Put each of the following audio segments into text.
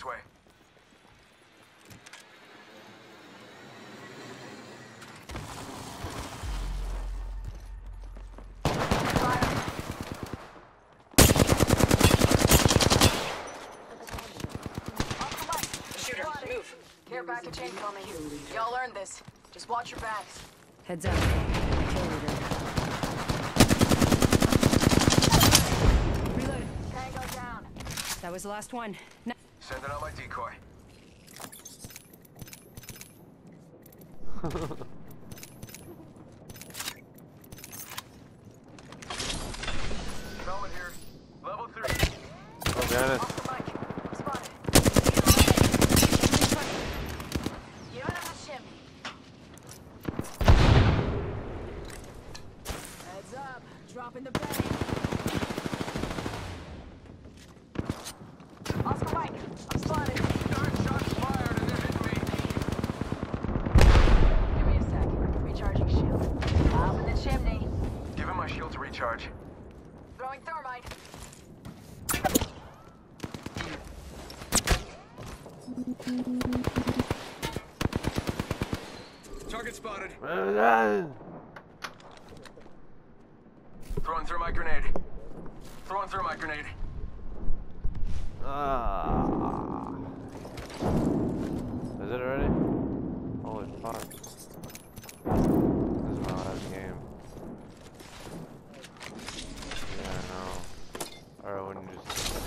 this way. Care package incoming. Y'all earned this. Just watch your backs. Heads up. Kill leader. Reload. Tango down. That was the last one. Now Sending out my decoy. Helmet here. Level three. Oh, behind us. Off the mic. Spotted. You're under the chimney. Heads up. Dropping the bang. Oscar Mike. I'm spotted. Darn shots fired and they're hitting me. Give me a sec. Recharging shield. Up in the chimney. Giving my shield to recharge. Throwing thermite. Target spotted. Throwing thermite grenade. Throwing thermite grenade. Ah. Is it already? Holy fuck. This is my last game. Yeah, I know. Or I wouldn't just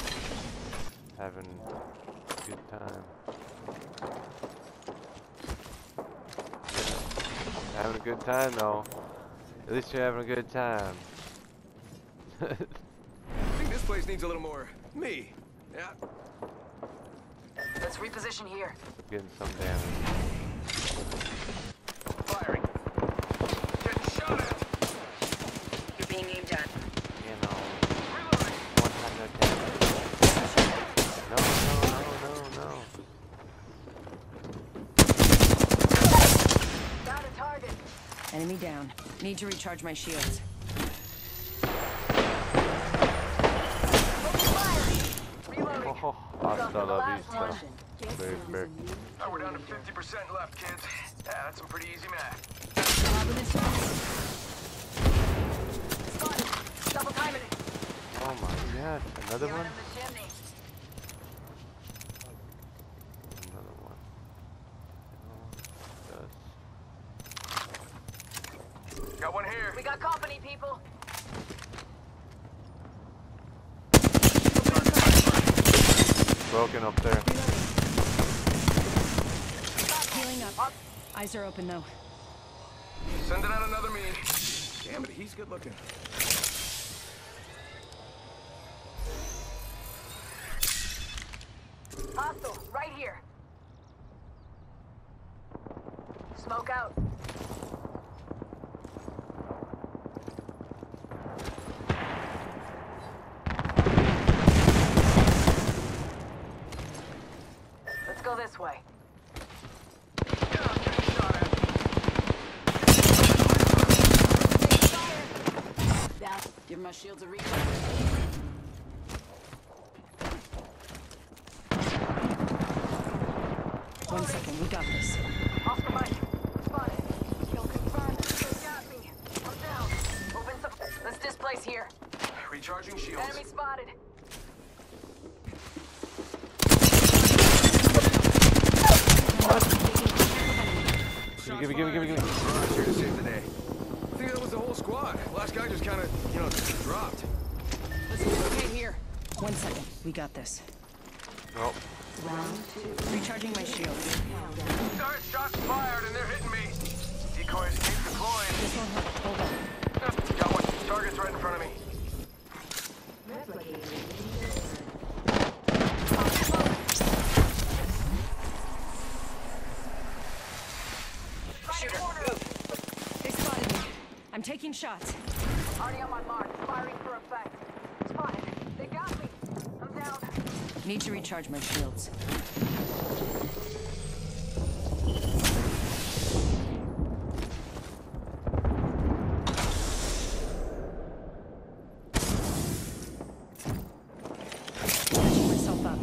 having a good time. Yeah. Having a good time though. At least you're having a good time. I think this place needs a little more me. Yeah. Let's reposition here. Getting some damage. Firing. Getting shot at. You're being aimed at. You know. Reloading. One time no damage. No, no, no, no, no. Got a target. enemy down. Need to recharge my shields. Oh, hasta la vista. one. Baby. Oh, we're down to 50% left, kids. Yeah, that's some pretty easy math. Spotted. Double timing it. Oh my god, another one? in the chimney. Another one. Oh, yes. Got one here. We got company, people. Broken up there. Healing up. Eyes are open though. Sending out another me. Damn it, he's good looking. Hostile, right here. Smoke out. Let's go this way. Yeah, I'm getting shot at. Down. Give my shields a recharge. One second, we got this. Oscar Mike. Spotted. Kill confirmed. They got me. I'm down. Open some. Let's displace here. Recharging shields. Enemy spotted. Give me, give me, give me, give me. Here to save the day. I think that was the whole squad. Last guy just kind of, you know, dropped. Let's relocate here. One second, we got this. Oh, Recharging my shield. Shots fired and they're hitting me. Decoys keep deploying. This won't help. Hold on. Got one. Target's right in front of me. Shooter, move. They spotted me. I'm taking shots. Already on my mark. Firing for effect. Spotted. They got me. I'm down. Need to recharge my shields. Patching myself up.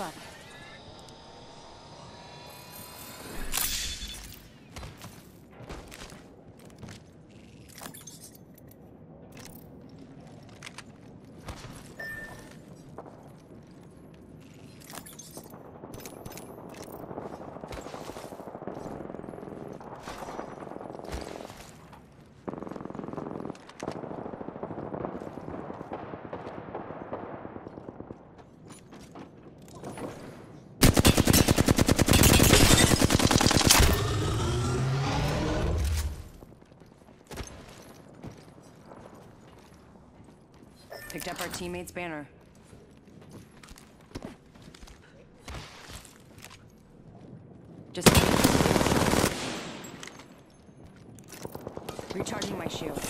Yourself teammate's banner. Just recharging my shields.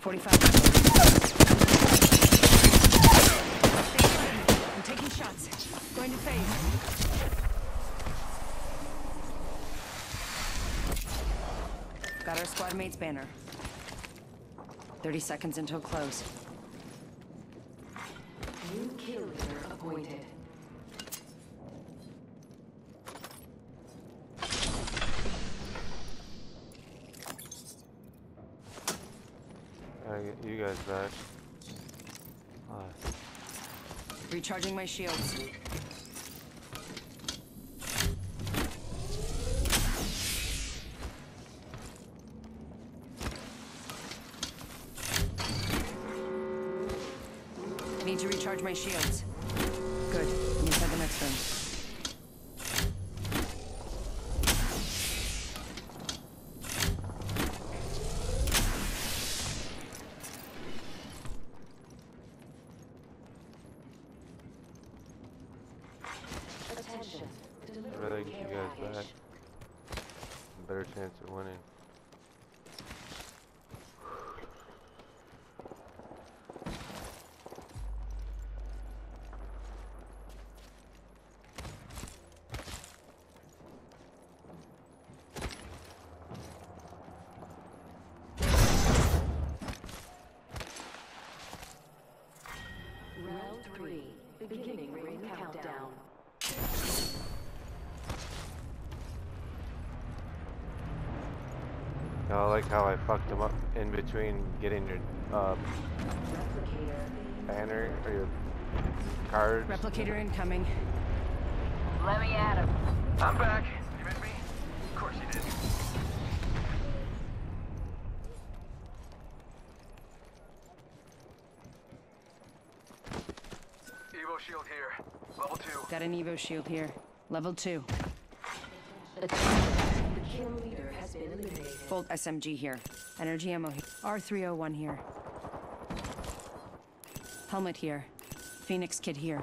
Forty-five. I'm taking shots. Going to phase. Got our banner. 30 seconds until close. New kill leader appointed. I get you guys back. Ah, Recharging my shields. To recharge my shields. Good. Inside the next room. Attention. I'd get you guys back. Better chance of winning. Round three. Beginning ring countdown. I like how I fucked them up in between getting your uh, Replicator. banner or your cards. Replicator incoming. Let me at him. I'm back. You missed me? Of course you did. Evo shield here. Level two. Got an Evo shield here. Level 2. Attention. The kill leader has been eliminated. Bolt SMG here. Energy ammo here. R301 here. Helmet here. Phoenix kit here.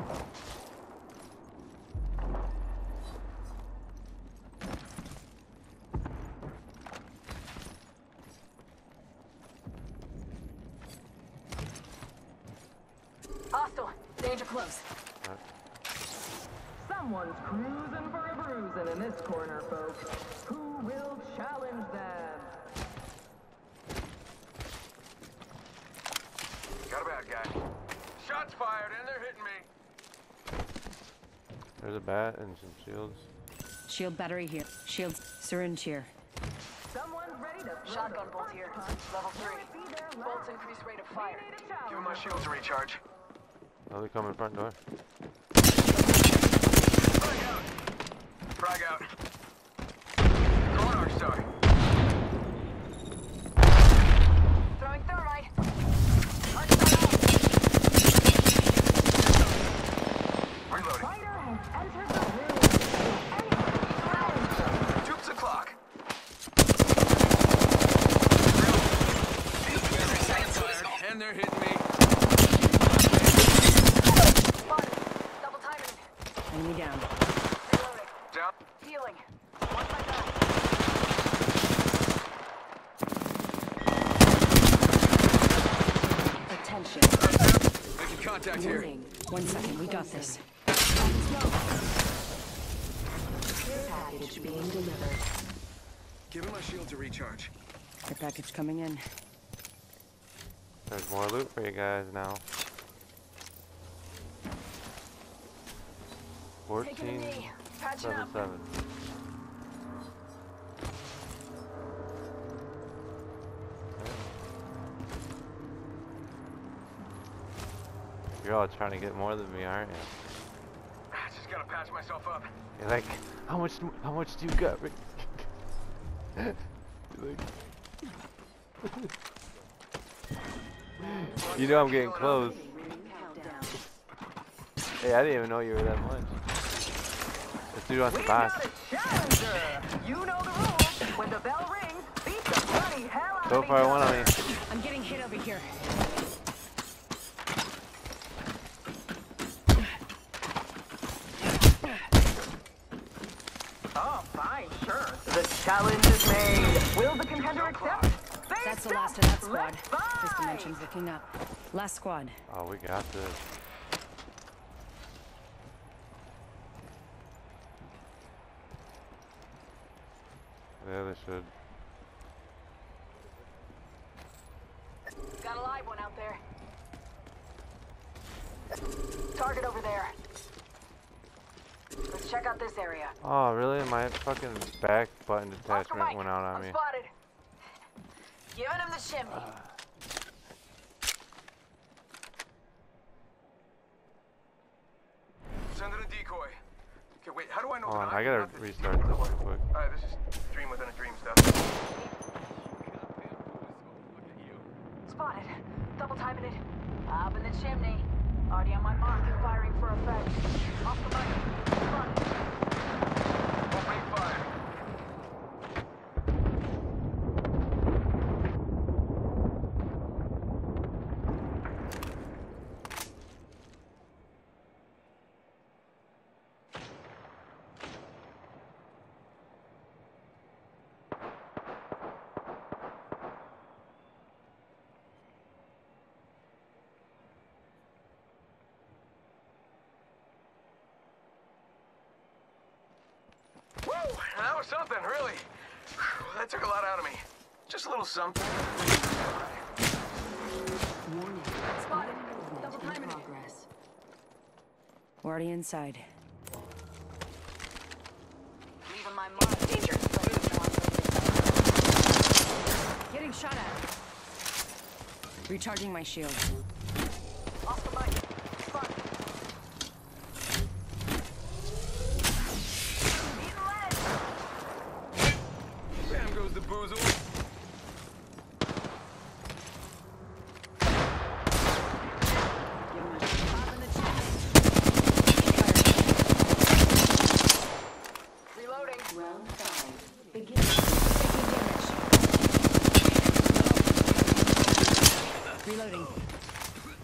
Hostile. Danger close. Uh. Someone's cruising for a bruising in this corner, folks. Who will challenge them? Got a bad guy. Shots fired and they're hitting me. There's a bat and some shields. Shield battery here. Shield syringe here. Someone's ready to Shotgun the bolt first here. Level three. it be their Bolts last? increase rate of fire. Give him my challenger. shield to recharge. Oh, they come in front door. Frag out. Frag out. Throwing arc star. Throwing thermite. Reloading. Fighter has entered the room. Anybody challenge them. Tubes the. And they're hitting me. Guards here. One second, we got this. Package being delivered. Give him my shield to recharge. The package coming in. There's more loot for you guys now. 14, 7, 7. You're all trying to get more than me, aren't you? I Just gotta patch myself up. You're like, how much? How much do you got, Rick? You're like, you know I'm getting close. Hey, I didn't even know you were that much. This dude wants We to buy. got a challenger. You know the rules. When the bell rings, beat the bloody hell out Go of for each it, one on me. I'm getting hit over here. Oh, fine, sure. The challenge is made. Will the contender accept? They That's the last of that squad. Let's This fight. dimension's looking up. Last squad. Oh, we got this. Yeah, they should. Got a live one out there. Target over there. Let's check out this area. Oh, really? My fucking back button detachment went out on I'm me. spotted. Giving him the shimmy. Send in a decoy. Okay, wait, how do I know Hold that on, I'm gotta restart this real quick. Alright, this is dream within a dream stuff. Spotted. Double timing it. Up in the chimney. Already on my mark. Firing for effect. Off the mark. Spotted. Opening fire. Woo! That was something, really. Whew, That took a lot out of me. Just a little something. Spotted. Double timing it. We're already inside. Leaving my mark. Danger. Getting shot at. Recharging my shield. Off the mic. Spotted. Eating lead. Bam goes the boozle. Reloading. Reloading.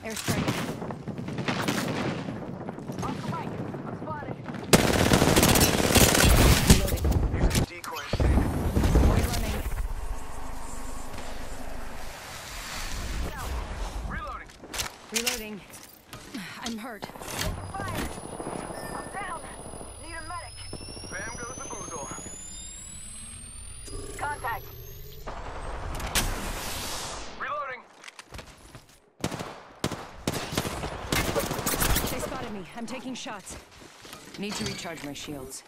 Airstrike. Off the mic. I'm spotted. Reloading. Using decoys. Reloading. Reloading. Reloading. I'm hurt. Fire. I'm down. Need a medic. Bam goes the boozle. Contact. Reloading. They spotted me. I'm taking shots. Need to recharge my shields.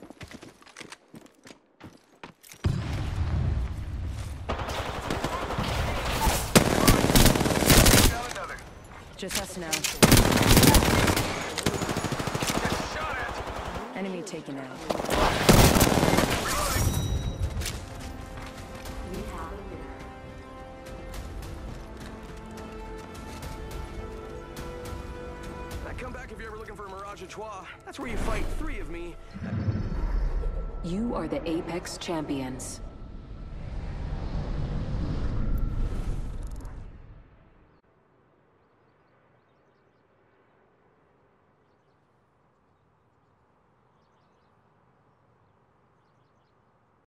Just us now. Enemy taken out. Come back if you're ever looking for a Mirage à Trois. That's where you fight three of me. You are the Apex Champions.